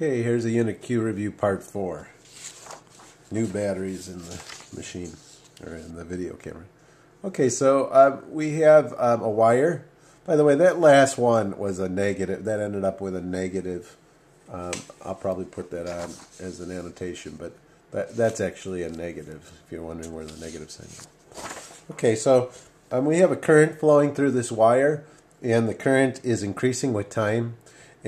Okay, here's a Unit Q review part four. New batteries in the machine, or in the video camera. Okay, so um, we have um, a wire. By the way, that last one was a negative. That ended up with a negative. Um, I'll probably put that on as an annotation, but that, that's actually a negative, if you're wondering where the negative sign is. Okay, so um, we have a current flowing through this wire, and the current is increasing with time.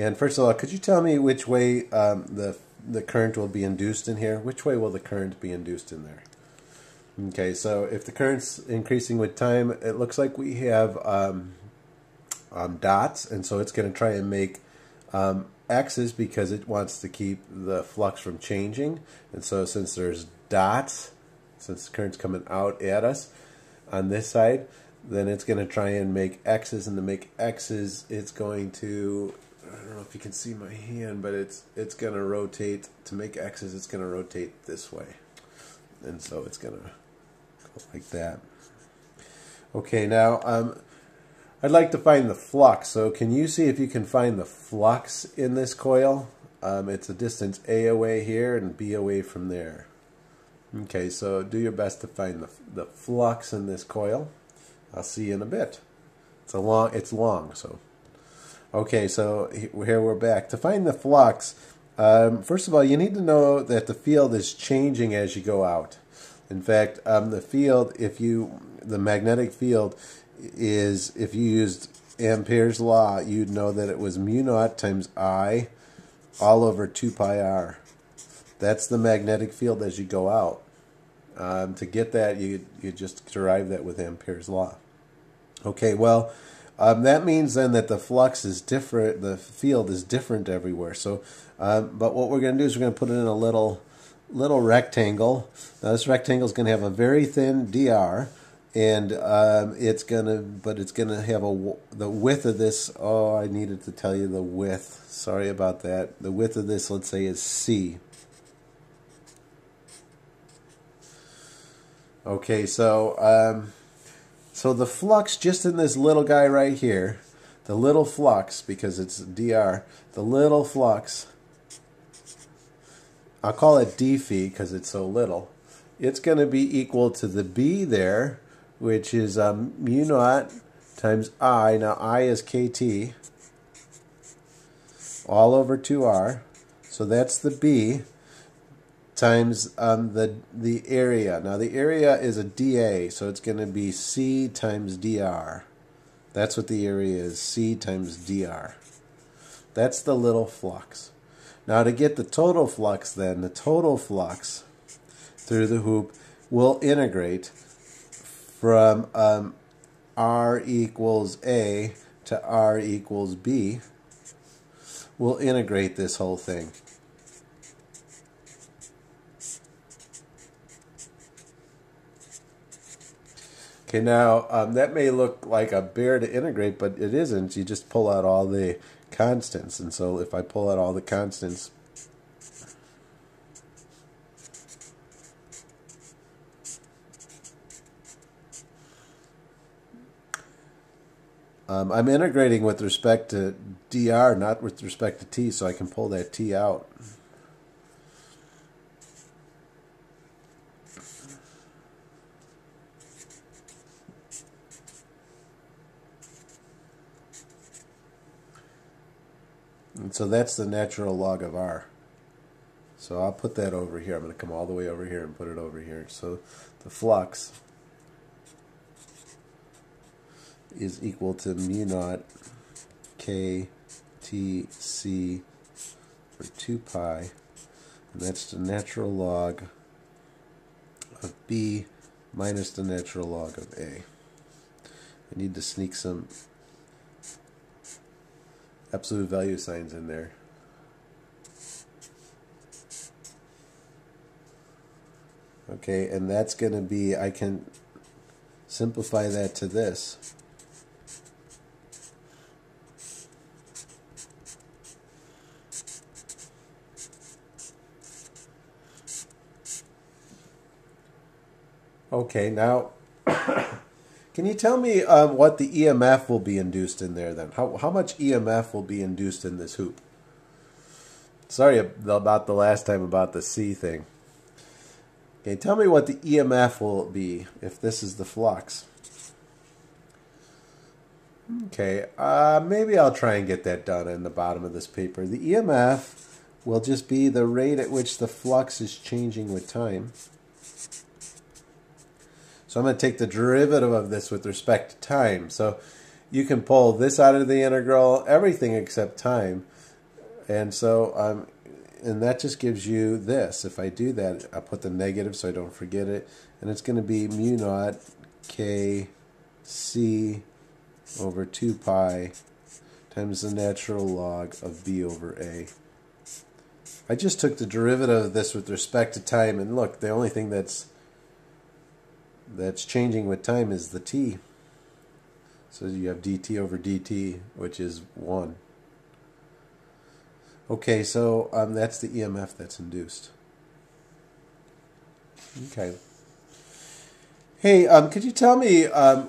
And first of all, could you tell me which way um, the the current will be induced in here? Which way will the current be induced in there? Okay, so if the current's increasing with time, it looks like we have um, um, dots, and so it's going to try and make um, x's because it wants to keep the flux from changing. And so since there's dots, since the current's coming out at us on this side, then it's going to try and make x's, and to make x's, it's going to I don't know if you can see my hand, but it's it's going to rotate to make x's. It's going to rotate this way, and so it's going to go like that. Okay, now um, I'd like to find the flux. So can you see if you can find the flux in this coil? Um, it's a distance a away here and b away from there. Okay, so do your best to find the the flux in this coil. I'll see you in a bit. It's a long. It's long, so. Okay, so here we're back. To find the flux, um, first of all, you need to know that the field is changing as you go out. In fact, um, the field, if you, the magnetic field is, if you used Ampere's law, you'd know that it was mu naught times I all over 2 pi r. That's the magnetic field as you go out. Um, to get that, you, you just derive that with Ampere's law. Okay, well, um, that means then that the flux is different, the field is different everywhere. So, um, but what we're going to do is we're going to put it in a little little rectangle. Now this rectangle is going to have a very thin dr, and um, it's going to, but it's going to have a the width of this. Oh, I needed to tell you the width. Sorry about that. The width of this, let's say, is c. Okay, so. Um, so the flux just in this little guy right here, the little flux, because it's dr, the little flux, I'll call it d phi because it's so little, it's going to be equal to the b there, which is um, mu naught times i. Now i is kt, all over 2r. So that's the b times um, the the area. Now the area is a dA, so it's going to be C times dr. That's what the area is, C times dr. That's the little flux. Now to get the total flux then, the total flux through the hoop will integrate from um, R equals A to R equals B. We'll integrate this whole thing. Okay, now um, that may look like a bear to integrate, but it isn't. You just pull out all the constants. And so if I pull out all the constants, um, I'm integrating with respect to dr, not with respect to t, so I can pull that t out. And so that's the natural log of r. So I'll put that over here. I'm going to come all the way over here and put it over here. So the flux is equal to mu naught k t c for 2 pi. And that's the natural log of b minus the natural log of a. I need to sneak some absolute value signs in there. Okay, and that's going to be, I can simplify that to this. Okay, now Can you tell me um, what the EMF will be induced in there then? How, how much EMF will be induced in this hoop? Sorry about the last time about the C thing. Okay, tell me what the EMF will be if this is the flux. Okay, uh, maybe I'll try and get that done in the bottom of this paper. The EMF will just be the rate at which the flux is changing with time. So I'm going to take the derivative of this with respect to time. So you can pull this out of the integral, everything except time. And so, um, and that just gives you this. If I do that, I'll put the negative so I don't forget it. And it's going to be mu naught k c over 2 pi times the natural log of b over a. I just took the derivative of this with respect to time, and look, the only thing that's that's changing with time is the t. So you have dt over dt, which is 1. Okay, so um, that's the EMF that's induced. Okay. Hey, um, could you tell me um,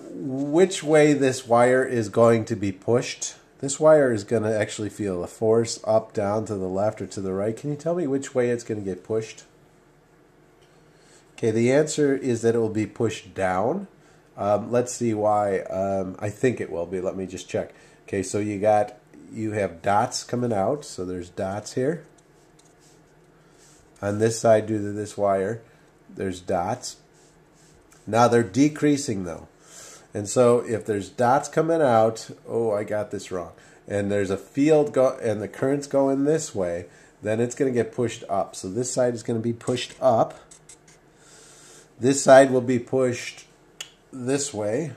which way this wire is going to be pushed? This wire is going to actually feel a force up, down, to the left, or to the right. Can you tell me which way it's going to get pushed? Okay, the answer is that it will be pushed down. Um, let's see why. Um, I think it will be. Let me just check. Okay, so you got you have dots coming out. So there's dots here. On this side due to this wire, there's dots. Now they're decreasing though. And so if there's dots coming out, oh, I got this wrong. And there's a field go and the current's going this way, then it's going to get pushed up. So this side is going to be pushed up. This side will be pushed this way.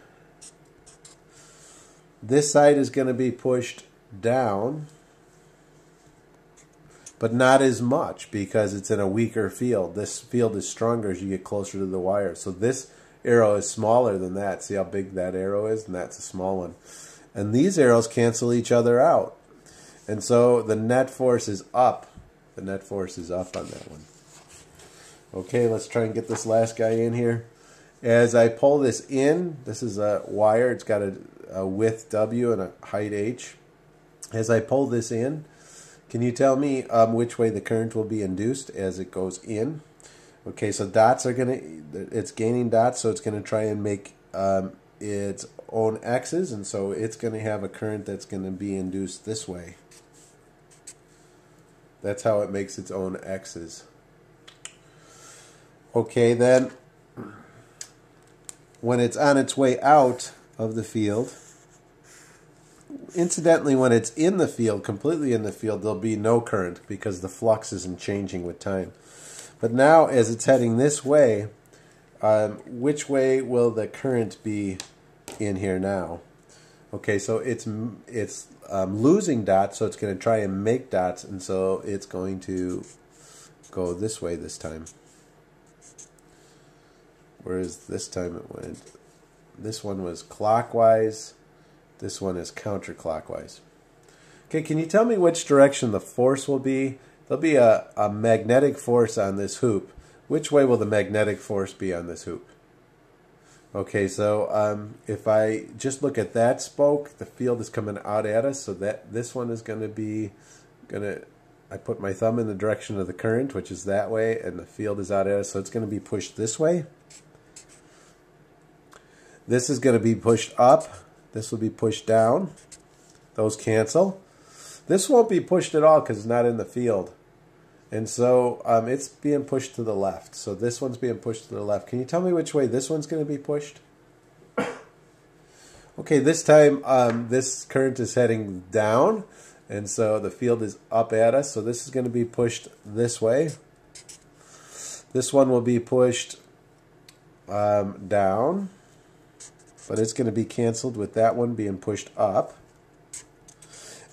This side is going to be pushed down, but not as much because it's in a weaker field. This field is stronger as you get closer to the wire. So this arrow is smaller than that. See how big that arrow is? And that's a small one. And these arrows cancel each other out. And so the net force is up. The net force is up on that one. Okay, let's try and get this last guy in here. As I pull this in, this is a wire. It's got a, a width W and a height H. As I pull this in, can you tell me um, which way the current will be induced as it goes in? Okay, so dots are going to, it's gaining dots, so it's going to try and make um, its own x's, and so it's going to have a current that's going to be induced this way. That's how it makes its own x's. Okay, then when it's on its way out of the field, incidentally, when it's in the field, completely in the field, there'll be no current because the flux isn't changing with time. But now, as it's heading this way, um, which way will the current be in here now? Okay, so it's it's um, losing dots, so it's going to try and make dots, and so it's going to go this way this time. Whereas this time it went, this one was clockwise, this one is counterclockwise. Okay, can you tell me which direction the force will be? There'll be a, a magnetic force on this hoop. Which way will the magnetic force be on this hoop? Okay, so um, if I just look at that spoke, the field is coming out at us, so that this one is going to be going to. I put my thumb in the direction of the current, which is that way, and the field is out at us, so it's going to be pushed this way. This is going to be pushed up. This will be pushed down. Those cancel. This won't be pushed at all because it's not in the field. And so um, it's being pushed to the left. So this one's being pushed to the left. Can you tell me which way this one's going to be pushed? Okay, this time um, this current is heading down. And so the field is up at us. So this is going to be pushed this way. This one will be pushed um, down. But it's going to be canceled with that one being pushed up.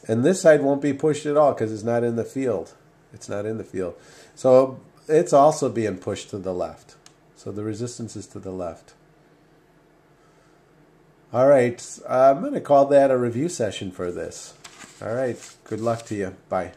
And this side won't be pushed at all because it's not in the field. It's not in the field. So it's also being pushed to the left. So the resistance is to the left. All right, I'm going to call that a review session for this. All right, good luck to you. Bye.